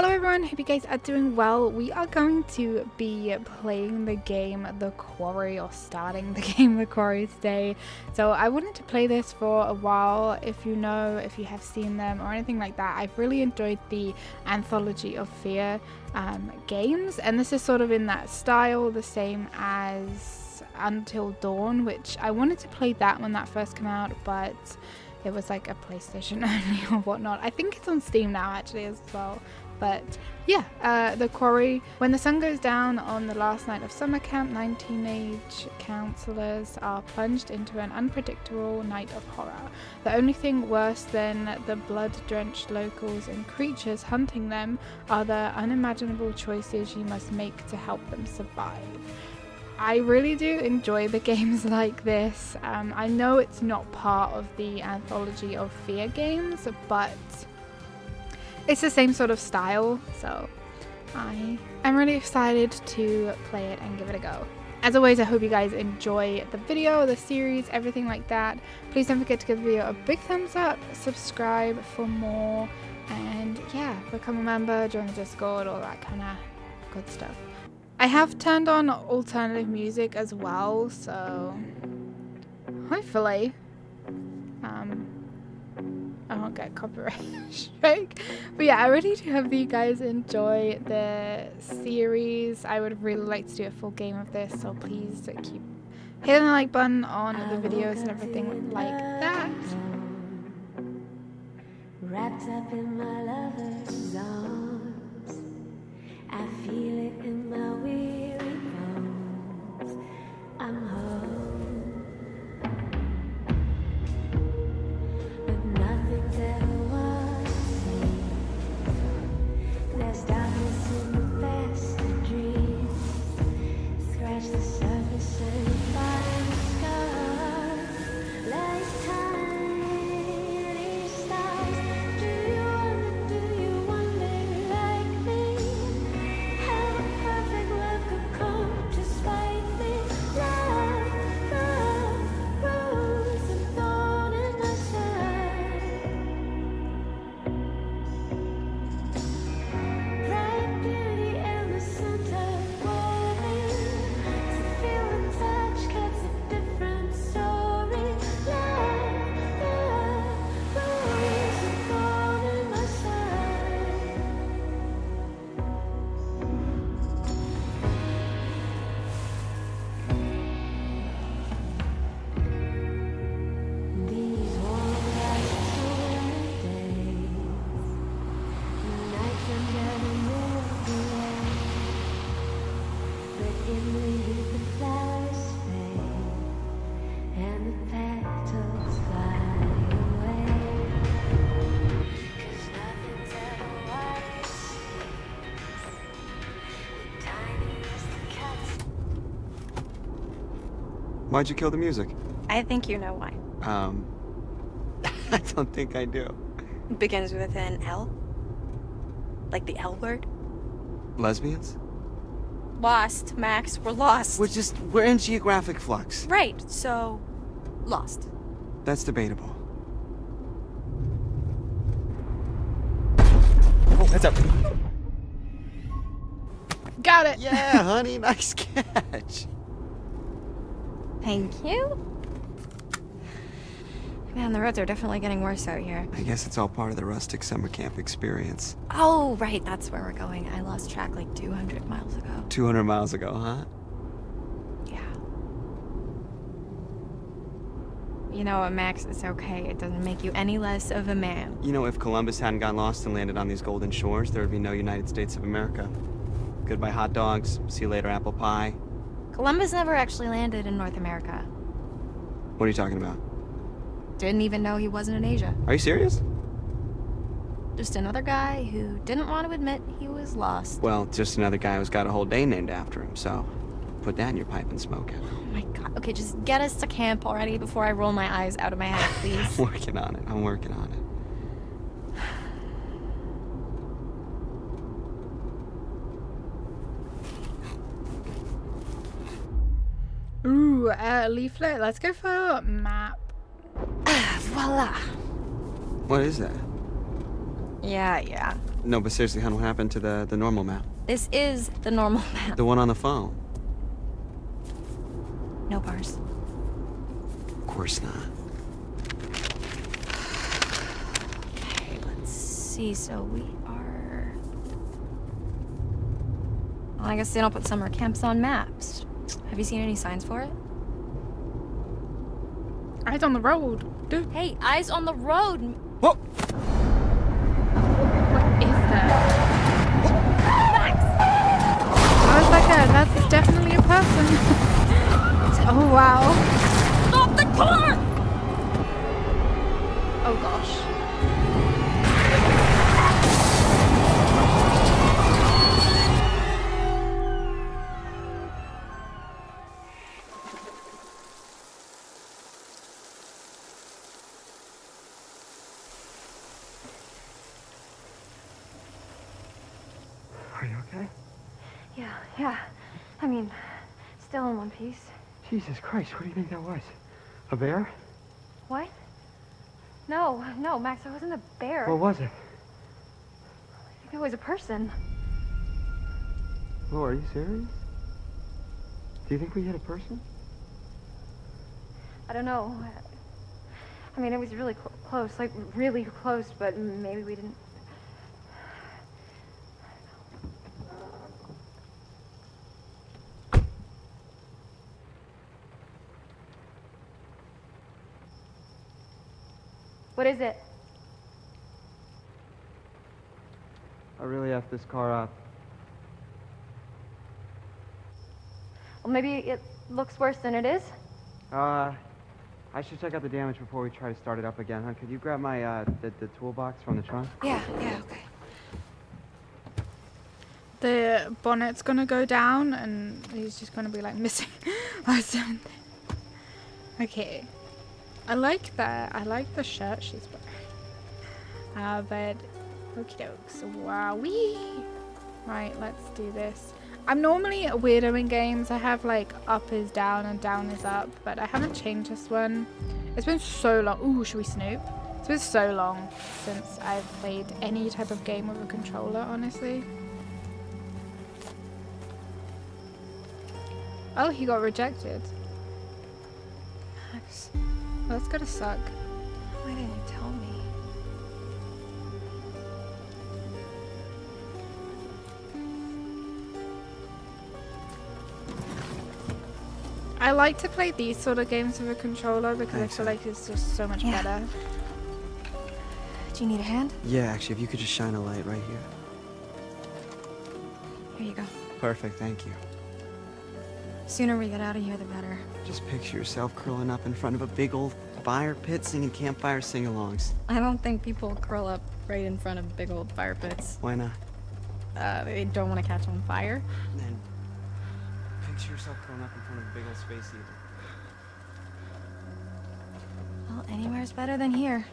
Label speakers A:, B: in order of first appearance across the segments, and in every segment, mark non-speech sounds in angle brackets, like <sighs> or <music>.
A: Hello everyone, hope you guys are doing well. We are going to be playing the game The Quarry or starting the <laughs> game The Quarry today. So I wanted to play this for a while. If you know, if you have seen them or anything like that, I've really enjoyed the Anthology of Fear um, games and this is sort of in that style, the same as Until Dawn, which I wanted to play that when that first came out, but it was like a PlayStation <laughs> only or whatnot. I think it's on Steam now actually as well. But yeah, uh, the quarry. When the sun goes down on the last night of summer camp, nine teenage counselors are plunged into an unpredictable night of horror. The only thing worse than the blood drenched locals and creatures hunting them are the unimaginable choices you must make to help them survive. I really do enjoy the <laughs> games like this. Um, I know it's not part of the anthology of fear games, but it's the same sort of style, so I am really excited to play it and give it a go. As always, I hope you guys enjoy the video, the series, everything like that. Please don't forget to give the video a big thumbs up, subscribe for more, and yeah, become a member, join the Discord, all that kind of good stuff. I have turned on alternative music as well, so hopefully um, I won't get copyright <laughs> strike. But yeah, I really do hope that you guys enjoy the series. I would really like to do a full game of this, so please keep hitting the like button on the videos and everything like that. Wrapped up in my lover's arms, I feel it in my weary
B: Why'd you kill the music?
C: I think you know why.
B: Um, <laughs> I don't think I do.
C: It begins with an L? Like the L word?
B: Lesbians?
C: Lost, Max. We're lost.
B: We're just, we're in geographic flux.
C: Right, so, lost.
B: That's debatable. Oh, heads up.
A: Got it.
B: Yeah, honey, nice <laughs> catch.
C: Thank you. Man, the roads are definitely getting worse out here.
B: I guess it's all part of the rustic summer camp experience.
C: Oh, right, that's where we're going. I lost track like 200 miles ago.
B: 200 miles ago, huh?
C: Yeah. You know what, Max? It's okay. It doesn't make you any less of a man.
B: You know, if Columbus hadn't got lost and landed on these golden shores, there would be no United States of America. Goodbye hot dogs. See you later apple pie.
C: Columbus never actually landed in North America.
B: What are you talking about?
C: Didn't even know he wasn't in Asia.
B: Are you serious?
C: Just another guy who didn't want to admit he was lost.
B: Well, just another guy who's got a whole day named after him, so put that in your pipe and smoke it.
C: Oh my god. Okay, just get us to camp already before I roll my eyes out of my head, <laughs> please.
B: I'm working on it. I'm working on it.
A: Ooh, uh, leaflet. Let's go for map. <sighs>
C: Voila.
B: What is that?
C: Yeah, yeah.
B: No, but seriously, hon, what happened to the, the normal map?
C: This is the normal <laughs> map.
B: The one on the phone?
C: No bars.
B: Of course not.
C: Okay, let's see. So we are. Well, I guess they don't put summer camps on maps. Have you seen any signs for it?
A: Eyes on the road. Dude,
C: Hey, eyes on the road.
B: What?
A: what is that? I was like, uh, that's definitely a person. <laughs> oh, wow.
C: Stop the car!
A: Oh, gosh.
D: Piece.
E: Jesus Christ, what do you think that was? A bear?
D: What? No, no, Max, I wasn't a bear.
E: What was it?
D: I think it was a person.
E: Oh, are you serious? Do you think we hit a person?
D: I don't know. I mean, it was really cl- close, like really close, but maybe we didn't. What is it?
E: I really effed this car up.
D: Well, maybe it looks worse than it is.
E: Uh, I should check out the damage before we try to start it up again, huh? Could you grab my, uh, the, the toolbox from the trunk?
C: Yeah, yeah, okay.
A: The bonnet's gonna go down and he's just gonna be like missing <laughs> or something. Okay. I like that. I like the shirt she's wearing. Uh, but okie dokes. Wowee. Right, let's do this. I'm normally a weirdo in games. I have like up is down and down is up, but I haven't changed this one. It's been so long. Ooh, should we snoop? It's been so long since I've played any type of game with a controller, honestly. Oh, he got rejected.
C: Max,
A: Well, that's gotta suck.
C: why didn't you tell me?
A: I like to play these sort of games with a controller because
B: Thanks,
A: I feel like it's just so much
C: Yeah.
A: better.
C: Do you need a hand?
B: Yeah, actually, if you could just shine a light right here.
C: Here you go.
B: Perfect, thank you.
C: Sooner we get out of here, the better.
B: Just picture yourself curling up in front of a big old fire pit singing campfire sing-alongs.
C: I don't think people curl up right in front of big old fire pits.
B: Why not?
C: Uh, they don't want to catch on fire.
B: And then picture yourself curling up in front of a big old space heater.
C: Well, anywhere's better than here.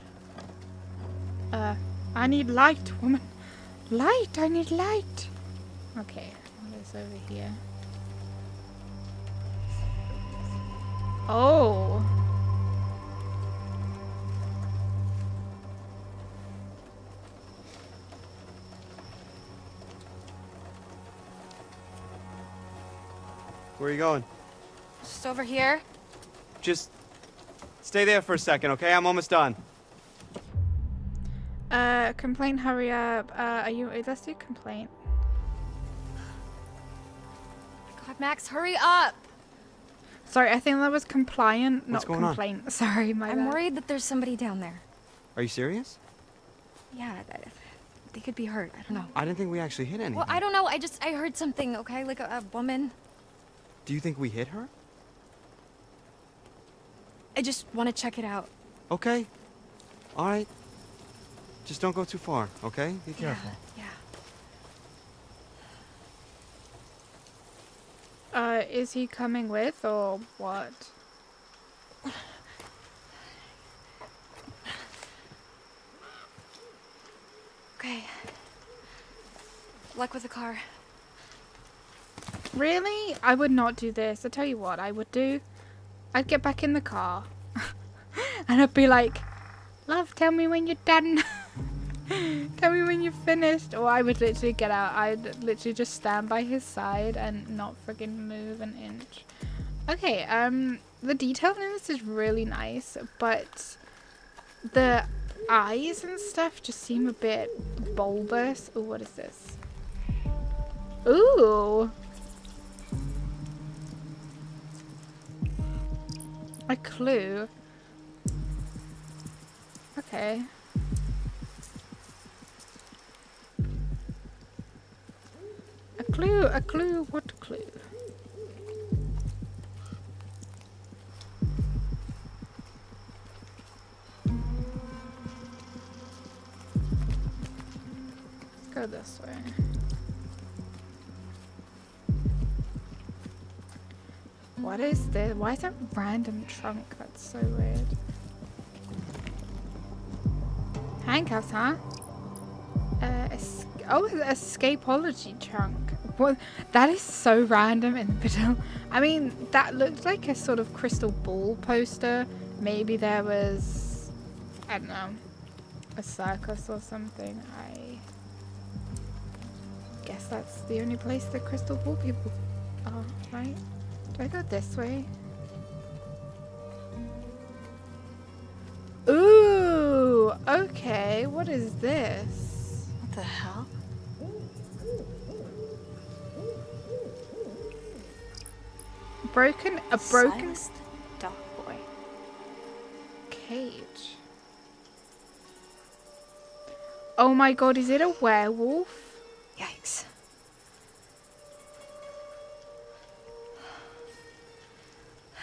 A: Uh, I need light, woman. Light, I need light. Okay, what is over here? Oh.
B: Where are you going?
C: Just over here.
B: Just stay there for a second, okay? I'm almost done.
A: Uh, complaint, hurry up. Uh, are you, let's do complaint.
C: God, Max, hurry up!
A: Sorry, I think that was compliant,
B: What's
A: not
B: going on?
A: complaint. <laughs> Sorry, my
C: I'm
A: bad.
C: worried that there's somebody down there.
B: Are you serious?
C: Yeah, th- they could be hurt. I don't know.
B: I didn't think we actually hit anything.
C: Well, I don't know. I just I heard something. Okay, like a, a woman.
B: Do you think we hit her?
C: I just want to check it out.
B: Okay. All right. Just don't go too far, okay? Be careful.
C: Yeah.
A: Uh, is he coming with or what?
C: Okay. Luck with the car.
A: Really? I would not do this. I tell you what I would do. I'd get back in the car. <laughs> and I'd be like, Love, tell me when you're done. <laughs> <laughs> Tell me when you're finished. Or I would literally get out. I'd literally just stand by his side and not friggin' move an inch. Okay, um, the detail in this is really nice, but the eyes and stuff just seem a bit bulbous. Oh, what is this? Ooh. A clue. Okay. A clue, a clue, what clue? Go this way. What is this? Why is that random trunk? That's so weird. Handcuffs, huh? Uh, es- oh, escapology trunk. What? That is so random in <laughs> the middle. I mean, that looked like a sort of crystal ball poster. Maybe there was, I don't know, a circus or something. I guess that's the only place the crystal ball people are, right? Do I go this way? Ooh, okay. What is this?
C: What the hell?
A: Broken, a broken
C: Silenced dog boy.
A: cage. Oh my god, is it a werewolf?
C: Yikes.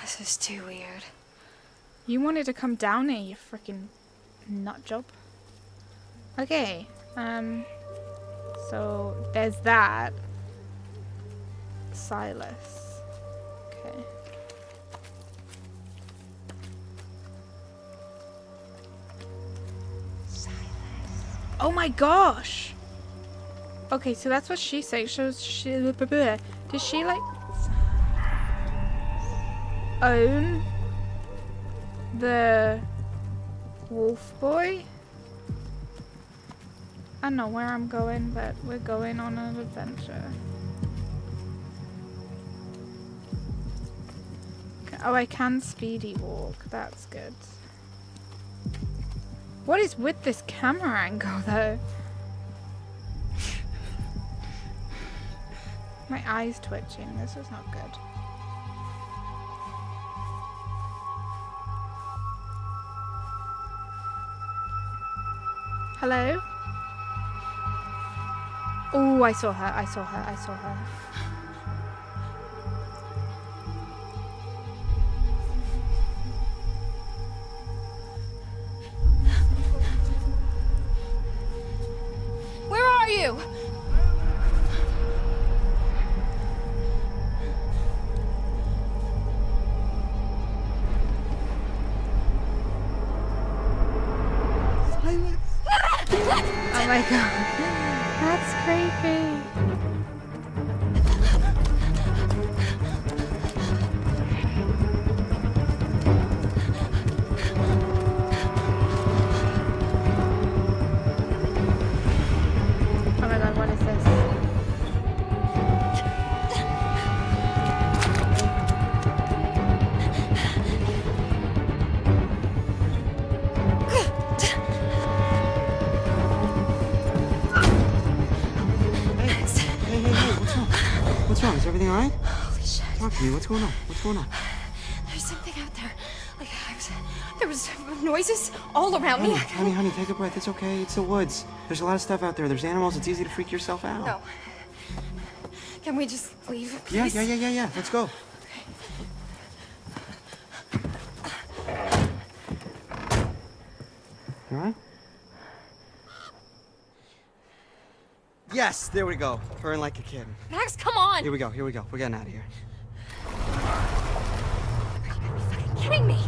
C: This is too weird.
A: You wanted to come down here, you freaking nut job. Okay, um, so there's that. Silas. Oh my gosh! Okay, so that's what she said. So she, did she like own the wolf boy? I don't know where I'm going, but we're going on an adventure. Oh, I can speedy walk. That's good. What is with this camera angle, though? My eye's twitching. This is not good. Hello? Oh, I saw her. I saw her. I saw her. My <laughs> god. That's creepy.
B: What's going on? What's going on?
C: There's something out there. Like I was, there was noises all around
B: Honey,
C: me.
B: honey, honey, take a breath. It's okay. It's the woods. There's a lot of stuff out there. There's animals. It's easy to freak yourself out.
C: No. Can we just leave,
B: Yeah,
C: please?
B: yeah, yeah, yeah, yeah. Let's go. You alright? Yes, there we go. Purring like a kid.
C: Max, come on!
B: Here we go. Here we go. We're getting out of here.
C: fucking kidding me?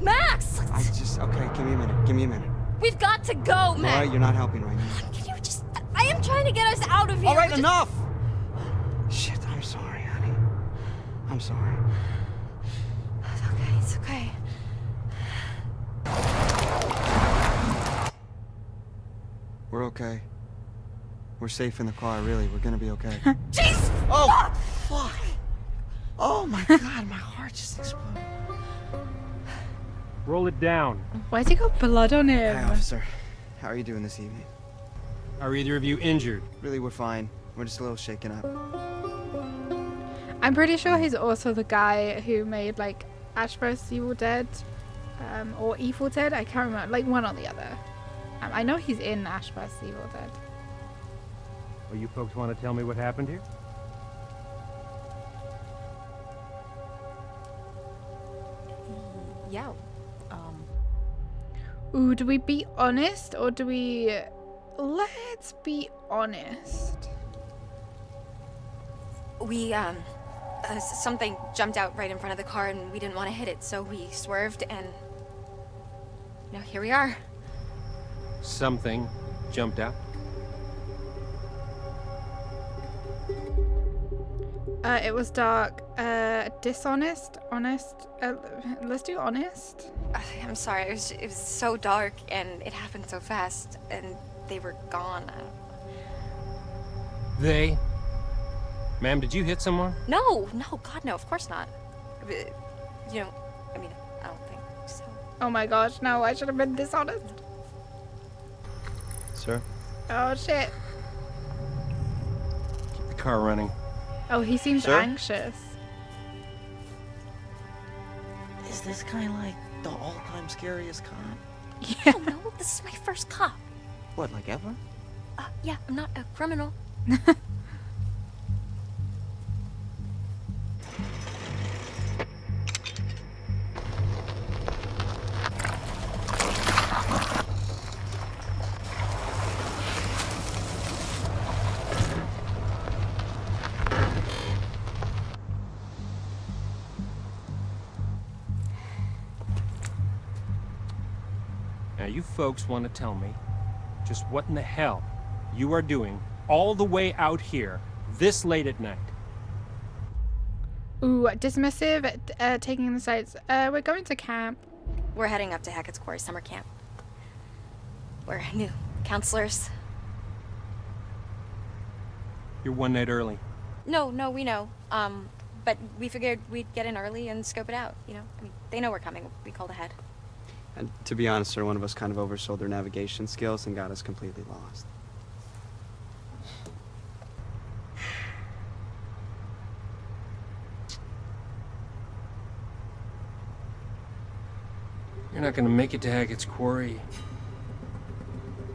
C: Max!
B: I just okay. Give me a minute. Give me a minute.
C: We've got to go,
B: All
C: Max!
B: right, you're not helping right now.
C: Can you just. I am trying to get us out of here.
B: All right,
C: We're just-
B: enough. Shit, I'm sorry, honey. I'm sorry.
C: It's okay, it's okay.
B: We're okay. We're safe in the car, really. We're gonna be okay. <laughs>
C: Jeez!
B: oh, fuck! Oh my god, my heart just exploded.
F: Roll it down.
A: Why's he got blood on him?
B: Hi, officer. How are you doing this evening?
F: Are either of you injured?
B: Really, we're fine. We're just a little shaken up.
A: I'm pretty sure he's also the guy who made like Ash vs Evil Dead, um, or Evil Dead. I can't remember, like one or the other. Um, I know he's in Ash vs Evil Dead.
F: Well, you folks want to tell me what happened here?
C: Yeah. Um,
A: Ooh, do we be honest or do we? Let's be honest.
C: we, um, uh, something jumped out right in front of the car and we didn't want to hit it, so we swerved and. Now here we are.
F: Something jumped out.
A: Uh, it was dark. Uh, dishonest, honest. Uh, let's do honest.
C: I'm sorry, it was, it was so dark and it happened so fast and they were gone.
F: They? Ma'am, did you hit someone?
C: No, no, God, no, of course not. You know, I mean, I don't think so.
A: Oh my gosh, no! I should have been dishonest.
B: Sir?
A: Oh shit.
F: Keep the car running.
A: Oh, he seems
B: Sir?
A: anxious.
G: Is this kind of like the all-time scariest cop?
A: Yeah.
C: Oh no, this is my first cop.
B: What, like ever?
C: Uh, yeah, I'm not a criminal. <laughs>
F: folks want to tell me just what in the hell you are doing all the way out here this late at night.
A: Ooh, dismissive. Uh, taking the sights. Uh, we're going to camp.
C: We're heading up to Hackett's Quarry summer camp. We're new counselors.
F: You're one night early.
C: No, no, we know. Um, but we figured we'd get in early and scope it out. You know, I mean, they know we're coming. We called ahead.
B: And to be honest, sir, one of us kind of oversold their navigation skills and got us completely lost.
F: You're not gonna make it to Hackett's Quarry.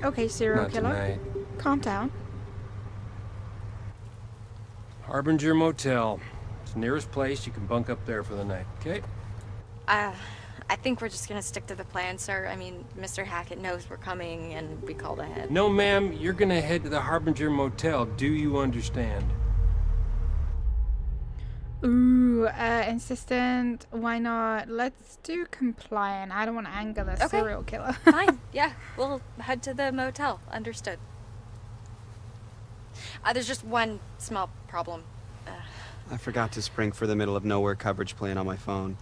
A: Okay, serial
F: Not
A: killer.
F: tonight.
A: Calm down.
F: Harbinger Motel. It's the nearest place. You can bunk up there for the night, okay?
C: Uh, I think we're just gonna stick to the plan, sir. I mean, Mr. Hackett knows we're coming and we called ahead.
F: No, ma'am. You're gonna head to the Harbinger Motel. Do you understand?
A: Ooh, uh, insistent. Why not? Let's do compliant. I don't want to anger the
C: Okay.
A: serial killer. <laughs>
C: Fine. Yeah, we'll head to the motel. Understood. Uh, there's just one small problem. Uh,
B: I forgot to spring for the middle of nowhere coverage plan on my phone.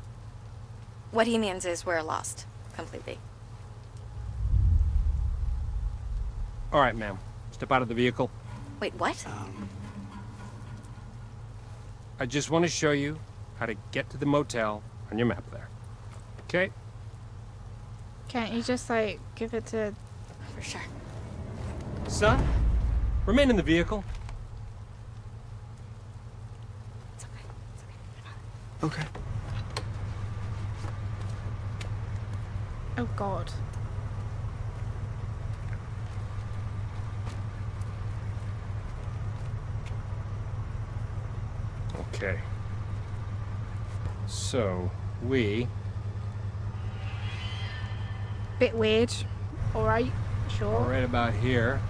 C: What he means is we're lost completely.
F: All right, ma'am. Step out of the vehicle.
C: Wait, what?
B: Um,
F: I just want to show you how to get to the motel on your map there. Okay?
A: Can't you just like give it to?
C: For sure.
F: Son, remain in the vehicle.
C: It's okay. It's okay.
B: okay.
A: Oh God.
F: Okay. So, we
A: Bit weird. All right. Sure.
F: are right about here.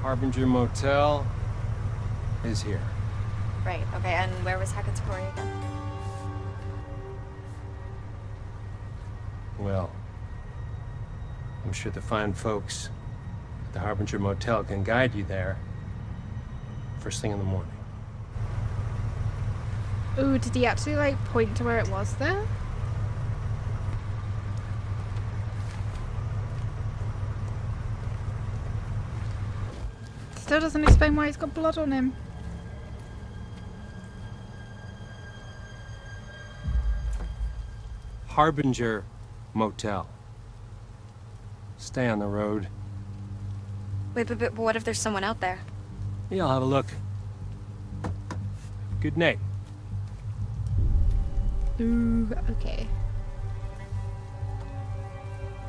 F: Harbinger Motel is here.
C: Right. Okay. And where was Hackett's Quarry again?
F: Well, I'm sure the fine folks at the Harbinger Motel can guide you there first thing in the morning.
A: Ooh, did he actually like point to where it was there? Still doesn't explain why he's got blood on him.
F: Harbinger Motel. Stay on the road.
C: Wait, but, but what if there's someone out there?
F: Yeah, I'll have a look. Good night.
A: Ooh, okay.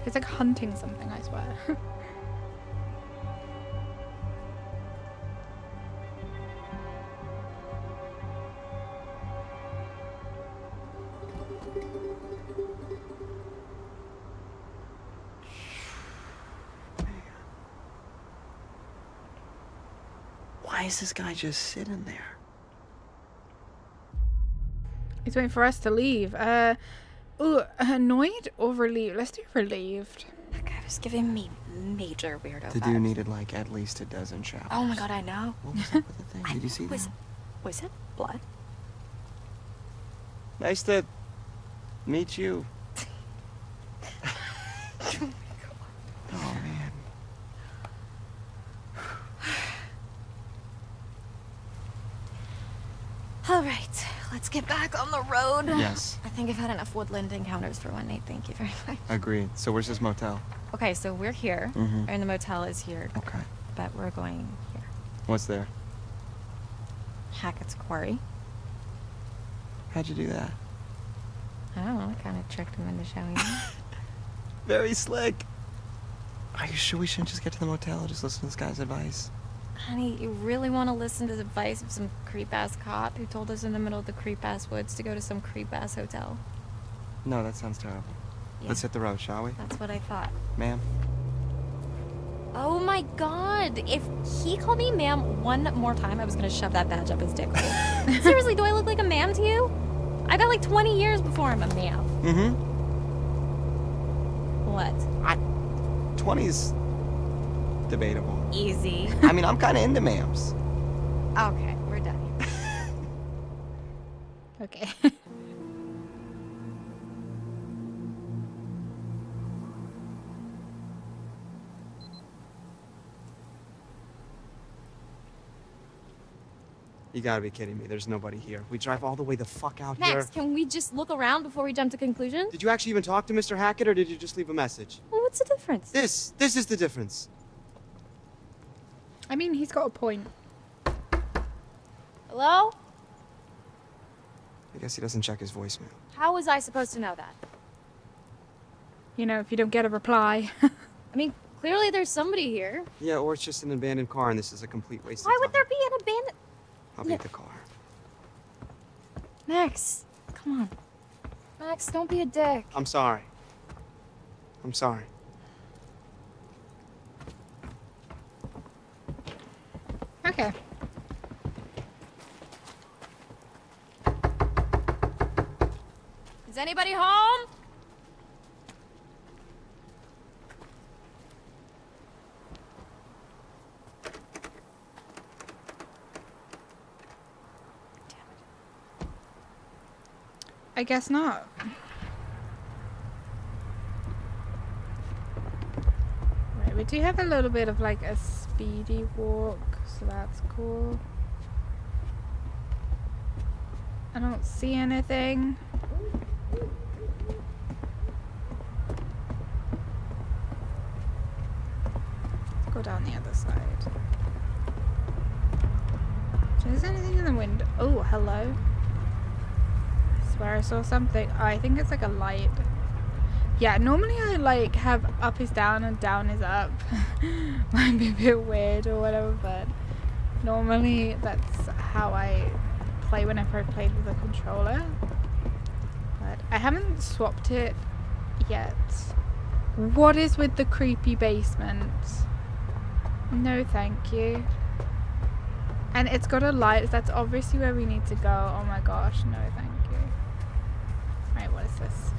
A: It's like hunting something, I swear. <laughs>
G: is this guy just sitting there?
A: He's waiting for us to leave. Uh, ooh, annoyed or relieved? Let's do relieved.
C: That guy was giving me major weirdo
E: The
C: vibes.
E: dude needed like at least a dozen showers.
C: Oh my god, I know.
E: What was up with the thing? <laughs> Did you see
C: was,
E: that?
C: Was it blood?
E: Nice to meet you. oh man.
C: All right, let's get back on the road.
E: Yes.
C: I think I've had enough woodland encounters for one night. Thank you very much.
E: Agreed. So where's this motel?
C: Okay, so we're here,
E: Mhm.
C: and the motel is here,
E: Okay.
C: but we're going here.
E: What's there?
C: Hackett's Quarry.
E: How'd you do that?
C: I don't know, I kind of tricked him into showing me. <laughs>
E: Very slick. Are you sure we shouldn't just get to the motel and just listen to this guy's advice?
C: Honey, you really want to listen to the advice of some creep ass cop who told us in the middle of the creep ass woods to go to some creep ass hotel?
E: No, that sounds terrible.
C: Yeah.
E: Let's hit the road, shall we?
C: That's what I thought.
E: Ma'am?
C: Oh my god! If he called me ma'am one more time, I was gonna shove that badge up his dick. <laughs> Seriously, do I look like a ma'am to you? I got like 20 years before I'm a ma'am.
E: Mm-hmm.
C: What?
E: 20's debatable.
C: Easy.
E: I mean, I'm kind of into ma'ams.
C: Okay, we're done. <laughs>
A: Okay.
B: You gotta be kidding me. There's nobody here. We drive all the way the fuck out
C: Max,
B: here.
C: Max, can we just look around before we jump to conclusions?
B: Did you actually even talk to Mr. Hackett or did you just leave a message?
C: Well, what's the difference?
B: This, this is the difference.
A: I mean, he's got a point.
C: Hello?
B: I guess he doesn't check his voicemail.
C: How was I supposed to know that?
A: You know, if you don't get a reply. <laughs>
C: I mean, clearly there's somebody here.
B: Yeah, or it's just an abandoned car and this is a complete waste
C: Why
B: of time.
C: Why would there be an abandoned...
B: I'll beat the car.
C: Max, come on. Max, don't be a dick.
B: I'm sorry. I'm sorry.
A: Okay.
C: Is anybody home?
A: I guess not. Right, we do have a little bit of like a speedy walk, so that's cool. I don't see anything. Let's go down the other side. Is there anything in the window? Oh, hello. I swear I saw something. Oh, I think it's like a light. Yeah, normally I like have up is down and down is up. <laughs> Might be a bit weird or whatever, but normally that's how I play whenever I played with a controller. But I haven't swapped it yet. What is with the creepy basement? No, thank you. And it's got a light. That's obviously where we need to go. Oh my gosh, no, thank you. Right, what is this?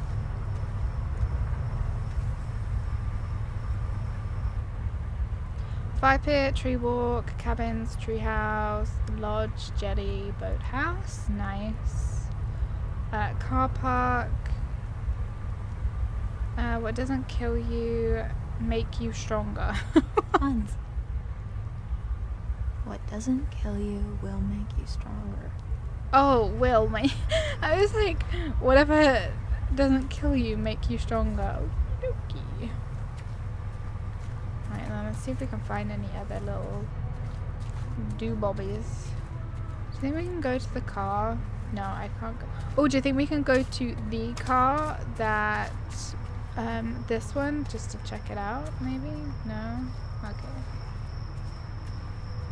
A: Fire pit, tree walk, cabins, tree house, lodge, jetty, boathouse. Nice. Uh, car park. Uh, what doesn't kill you, make you stronger. <laughs>
C: Tons. doesn't kill you will make you stronger.
A: Oh, will my. <laughs> I was like, whatever doesn't kill you make you stronger. Let's see if we can find any other little do bobbies. Do you think we can go to the car? No, I can't go. Oh, do you think we can go to the car that um this one just to check it out maybe? No? Okay.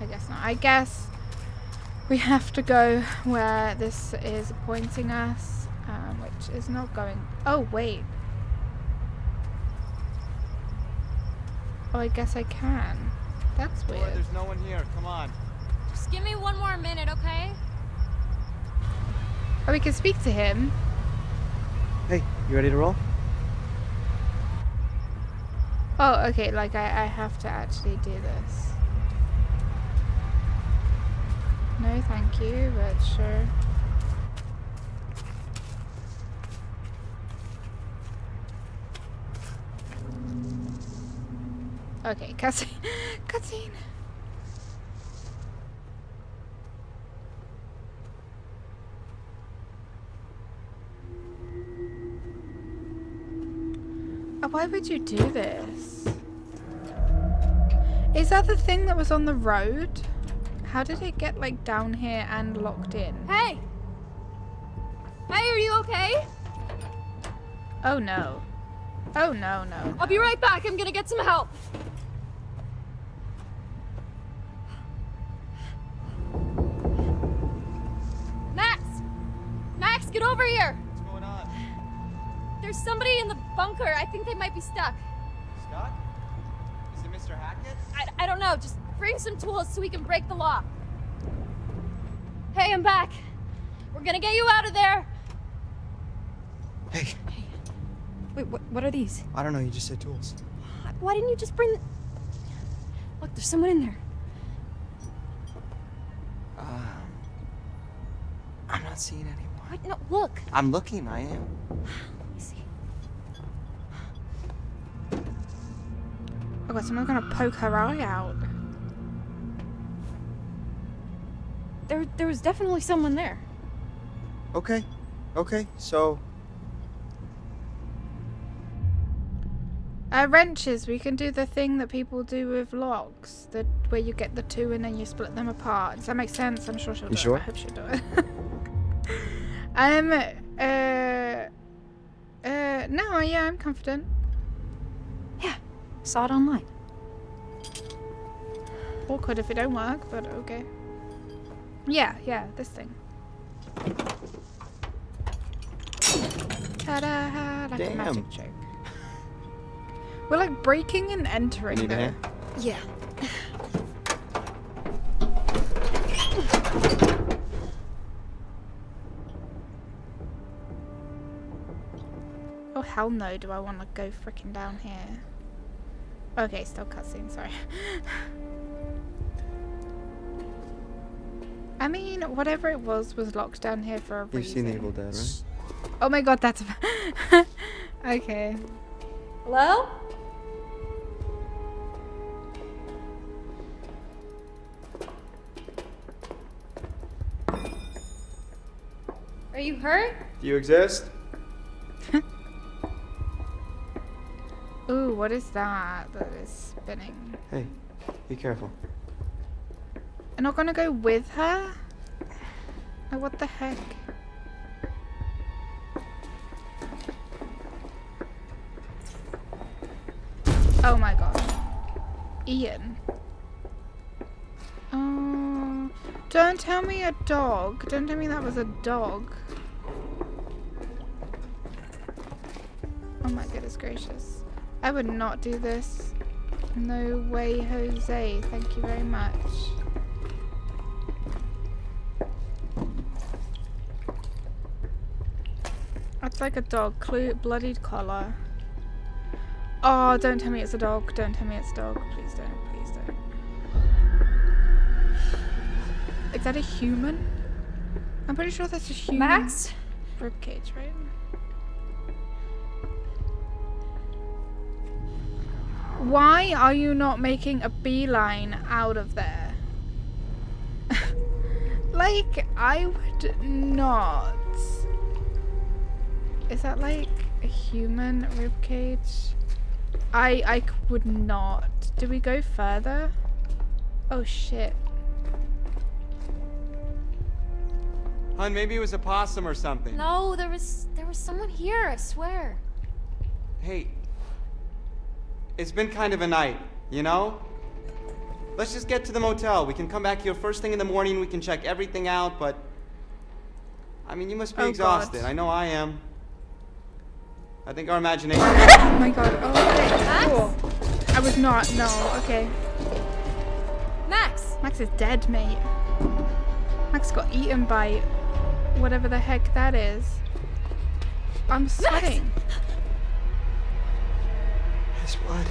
A: I guess not. I guess we have to go where this is pointing us, um, which is not going. Oh, wait. Oh, I guess I can. That's
B: Boy,
A: weird.
B: there's no one here. Come on.
C: Just give me one more minute, okay?
A: Oh, we can speak to him.
B: Hey, you ready to roll?
A: Oh, okay, like I, I have to actually do this. No, thank you, but sure. Okay, cutscene. <laughs> cutscene. Oh, why would you do this? Is that the thing that was on the road? How did it get like down here and locked in?
C: Hey! Hey, are you okay?
A: Oh no. Oh no, no.
C: I'll be right back. I'm gonna get some help. Over here!
B: What's going on?
C: There's somebody in the bunker. I think they might be stuck.
B: Stuck? Is it Mr. Hackett?
C: I, I don't know. Just bring some tools so we can break the lock. Hey, I'm back. We're gonna get you out of there.
B: Hey, hey.
C: Wait, what, what are these?
B: I don't know. You just said tools.
C: Why didn't you just bring. Look, there's someone in there.
B: Um, I'm not seeing anyone.
C: What? No, look.
B: I'm looking. I am.
C: Let me see.
A: Oh god, someone's gonna poke her eye out.
C: There, there was definitely someone there.
B: Okay. Okay. So
A: Uh, wrenches, we can do the thing that people do with locks, the where you get the two and then you split them apart. Does that make sense? I'm sure she'll
B: You
A: do
B: sure?
A: it. I hope she'll do it. <laughs> um, uh, uh, no, yeah, I'm confident.
C: Yeah, saw it online.
A: Awkward if it don't work, but okay. Yeah, yeah, this thing. Ta-da! Like a
B: Damn.
A: magic trick. We're like breaking and entering.
B: Need
A: though.
C: Yeah. <laughs>
A: hell no, do I want to go freaking down here? Okay, still cutscene, sorry. <laughs> I mean, whatever it was was locked down here for a
B: you've
A: reason.
B: seen The Evil Dead, right?
A: Oh my god, that's... <laughs> okay.
C: Hello? Are you hurt?
B: Do you exist?
A: Ooh, what is that that is spinning?
B: Hey, be careful.
A: I'm not gonna go with her? Like, what the heck? Oh my god. Ian. Oh, don't tell me a dog. Don't tell me that was a dog. Oh my goodness gracious. I would not do this. No way, Jose. Thank you very much. That's like a dog. Clu bloodied collar. Oh, don't tell me it's a dog. Don't tell me it's a dog. Please don't. Please don't. Is that a human? I'm pretty sure that's a human.
C: Max?
A: Ribcage, right? Why are you not making a beeline out of there? <laughs> like I would not. Is that like a human rib cage? I would not. Do we go further? Oh shit.
B: Hun, maybe it was a possum or something.
C: No, there was there was someone here. I swear.
B: Hey, it's been kind of a night, you know? Let's just get to the motel. We can come back here first thing in the morning. We can check everything out, but. I mean, you must be
A: Oh,
B: exhausted.
A: God.
B: I know I am. I think our imagination. <laughs>
A: Oh my god. Oh, okay. Cool. I was not. No. Okay.
C: Max.
A: Max is dead, mate. Max got eaten by whatever the heck that is. I'm sweating.
B: His blood.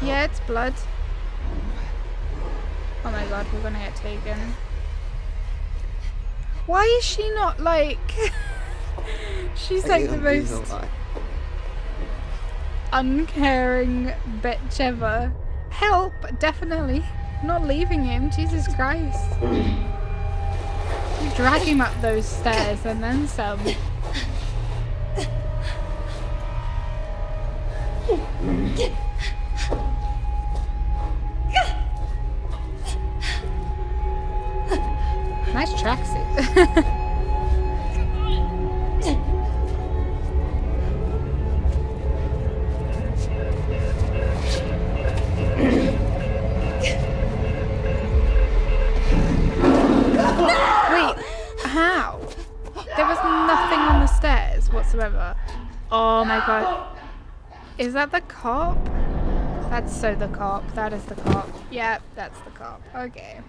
A: Yeah, it's blood. Oh my god, we're gonna get taken. Why is she not like. <laughs> She's like the most uncaring bitch ever. Help, definitely. Not leaving him, Jesus Christ. You drag him up those stairs and then some. Oh my god. Is that the cop? That's so the cop. That is the cop. Yep, that's the cop. Okay.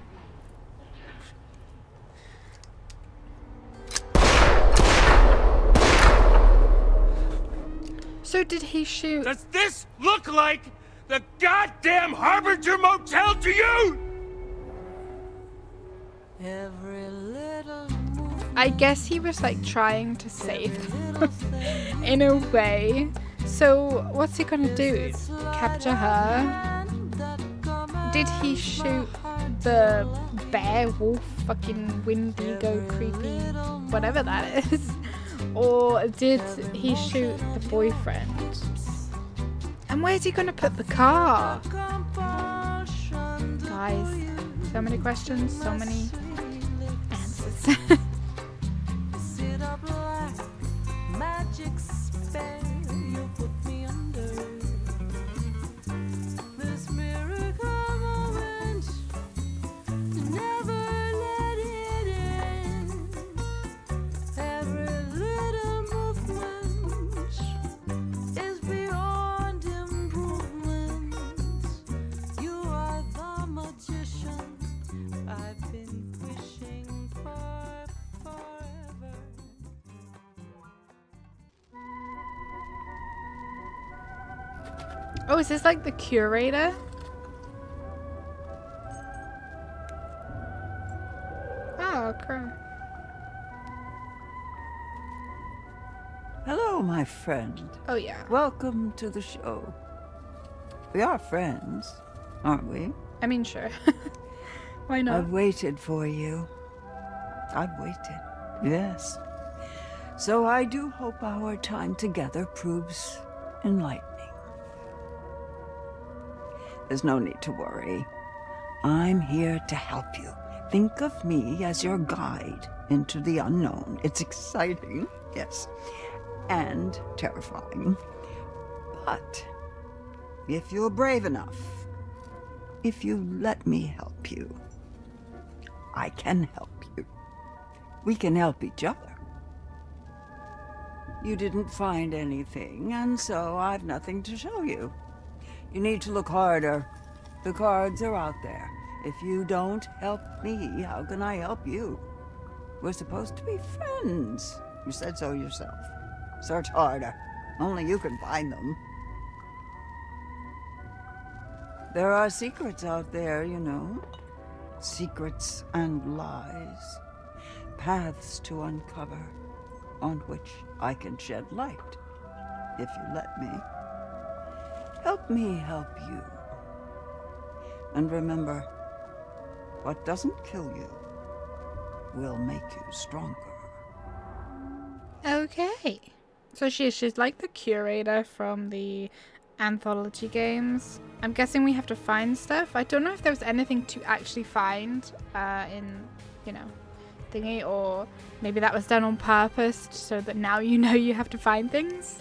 A: So did he shoot?
F: Does this look like the goddamn Harbinger Motel to you?
G: Every little
A: I guess he was like trying to save them <laughs> in a way. So what's he gonna do? Capture her? Did he shoot the bear wolf fucking windigo creepy whatever that is? Or did he shoot the boyfriend? And where's he gonna put the car? Guys, so many questions, so many answers. <laughs> Oh, is this like the curator? Oh, crap.
H: Hello, my friend.
A: Oh, yeah.
H: Welcome to the show. We are friends, aren't we?
A: I mean, sure. <laughs> Why not?
H: I've waited for you. I've waited. Yes. So I do hope our time together proves enlightening. There's no need to worry. I'm here to help you. Think of me as your guide into the unknown. It's exciting, yes, and terrifying. But if you're brave enough, if you let me help you, I can help you. We can help each other. You didn't find anything, and so I've nothing to show you. You need to look harder. The cards are out there. If you don't help me, how can I help you? We're supposed to be friends. You said so yourself. Search harder. Only you can find them. There are secrets out there, you know. Secrets and lies. Paths to uncover, on which I can shed light, if you let me. Help me help you. And remember, What doesn't kill you will make you stronger.
A: Okay. So she, she's like the curator from the anthology games. I'm guessing we have to find stuff. I don't know if there was anything to actually find uh, in, you know, thingy, or maybe that was done on purpose so that now you know you have to find things.